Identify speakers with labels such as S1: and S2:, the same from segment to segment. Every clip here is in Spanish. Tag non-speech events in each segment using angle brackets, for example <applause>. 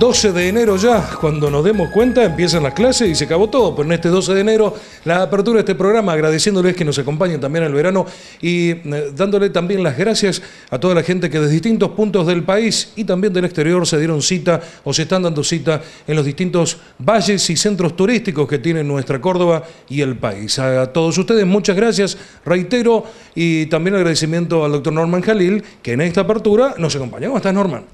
S1: 12 de enero ya, cuando nos demos cuenta, empiezan las clases y se acabó todo. Pero en este 12 de enero, la apertura de este programa, agradeciéndoles que nos acompañen también el verano y eh, dándole también las gracias a toda la gente que desde distintos puntos del país y también del exterior se dieron cita o se están dando cita en los distintos valles y centros turísticos que tiene nuestra Córdoba y el país. A todos ustedes, muchas gracias, reitero, y también agradecimiento al doctor Norman Jalil, que en esta apertura nos acompaña. ¿Cómo estás, Norman?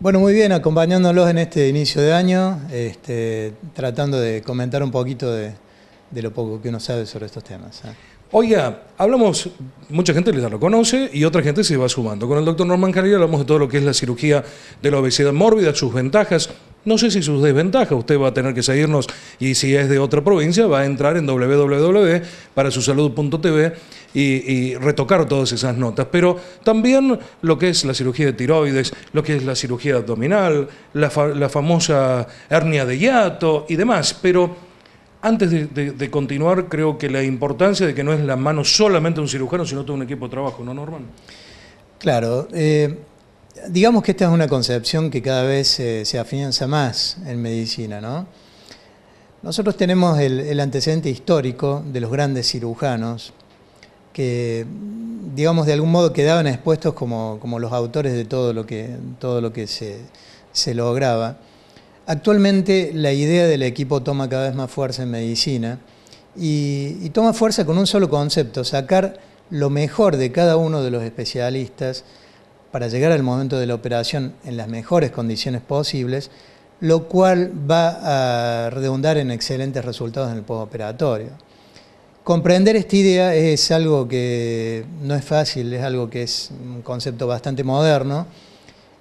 S2: Bueno, muy bien, acompañándolos en este inicio de año, este, tratando de comentar un poquito de, lo poco que uno sabe sobre estos temas. ¿eh?
S1: Oiga, hablamos, mucha gente ya lo conoce y otra gente se va sumando. Con el doctor Norman Jalil hablamos de todo lo que es la cirugía de la obesidad mórbida, sus ventajas, no sé si sus desventajas, usted va a tener que seguirnos y si es de otra provincia va a entrar en www.parasusalud.tv y, y retocar todas esas notas. Pero también lo que es la cirugía de tiroides, lo que es la cirugía abdominal, la, famosa hernia de hiato y demás. Pero antes de, continuar, creo que la importancia de que no es la mano solamente de un cirujano, sino todo un equipo de trabajo, ¿no, Norman?
S2: Claro. Eh, digamos que esta es una concepción que cada vez se afianza más en medicina, ¿no? Nosotros tenemos el, antecedente histórico de los grandes cirujanos que, digamos, de algún modo quedaban expuestos como, los autores de todo lo que, todo lo que se, lograba. Actualmente la idea del equipo toma cada vez más fuerza en medicina y toma fuerza con un solo concepto, sacar lo mejor de cada uno de los especialistas para llegar al momento de la operación en las mejores condiciones posibles, lo cual va a redundar en excelentes resultados en el postoperatorio. Comprender esta idea es algo que no es fácil, es algo que es un concepto bastante moderno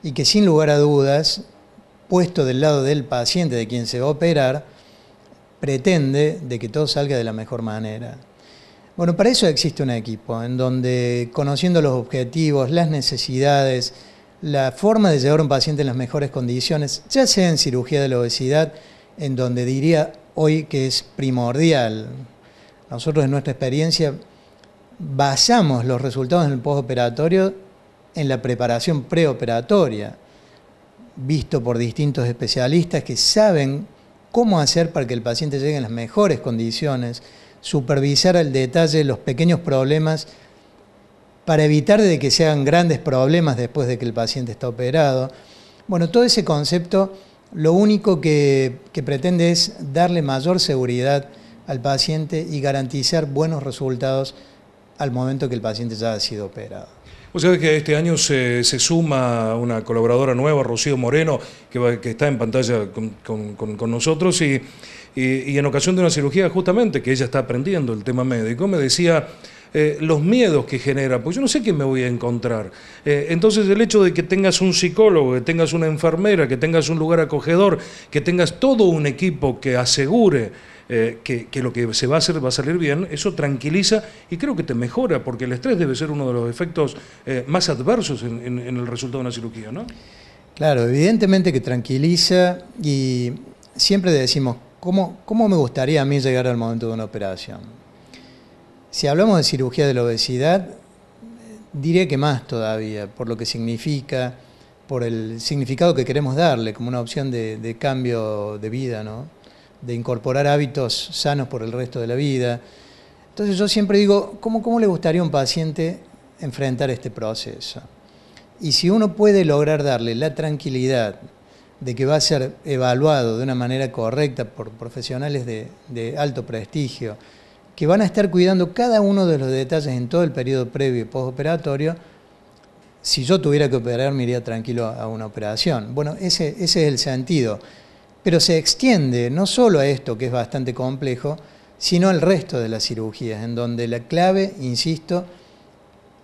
S2: y que sin lugar a dudas, puesto del lado del paciente de quien se va a operar, pretende de que todo salga de la mejor manera. Bueno, para eso existe un equipo, en donde conociendo los objetivos, las necesidades, la forma de llevar a un paciente en las mejores condiciones, ya sea en cirugía de la obesidad, en donde diría hoy que es primordial. Nosotros en nuestra experiencia basamos los resultados en el postoperatorio en la preparación preoperatoria, visto por distintos especialistas que saben cómo hacer para que el paciente llegue en las mejores condiciones, supervisar al detalle los pequeños problemas para evitar de que se hagan grandes problemas después de que el paciente está operado. Bueno, todo ese concepto lo único que, pretende es darle mayor seguridad al paciente y garantizar buenos resultados al momento que el paciente ya ha sido operado.
S1: Vos sabés que este año se, suma una colaboradora nueva, Rocío Moreno, que, está en pantalla con nosotros y, en ocasión de una cirugía justamente, que ella está aprendiendo el tema médico, me decía... Eh, los miedos que genera, pues yo no sé quién me voy a encontrar. Eh, entonces el hecho de que tengas un psicólogo, que tengas una enfermera, que tengas un lugar acogedor, que tengas todo un equipo que asegure eh, que, lo que se va a hacer va a salir bien, eso tranquiliza y creo que te mejora, porque el estrés debe ser uno de los efectos más adversos en, en el resultado de una cirugía, ¿no?
S2: Claro, evidentemente que tranquiliza y siempre decimos, ¿Cómo, me gustaría a mí llegar al momento de una operación? Si hablamos de cirugía de la obesidad, diría que más todavía, por lo que significa, por el significado que queremos darle como una opción de, cambio de vida, de incorporar hábitos sanos por el resto de la vida. Entonces yo siempre digo, ¿cómo, ¿cómo le gustaría a un paciente enfrentar este proceso? Y si uno puede lograr darle la tranquilidad, de que va a ser evaluado de una manera correcta por profesionales de, alto prestigio, que van a estar cuidando cada uno de los detalles en todo el periodo previo y postoperatorio, si yo tuviera que operar me iría tranquilo a una operación. Bueno, ese, es el sentido. Pero se extiende no solo a esto, que es bastante complejo, sino al resto de las cirugías, en donde la clave, insisto,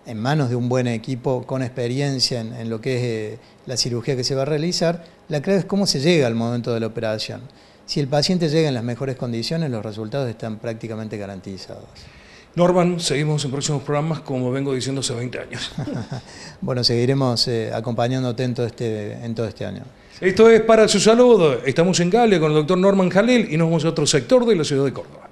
S2: en manos de un buen equipo con experiencia en, lo que es eh, la cirugía que se va a realizar, la clave es cómo se llega al momento de la operación. Si el paciente llega en las mejores condiciones, los resultados están prácticamente garantizados.
S1: Norman, seguimos en próximos programas como vengo diciendo hace 20 años. <laughs>
S2: bueno, seguiremos eh, acompañándote en todo, este, en todo este año.
S1: Esto es Para su Salud. Estamos en Galia con el doctor Norman Jalil y nos vamos a otro sector de la ciudad de Córdoba.